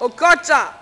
Okocha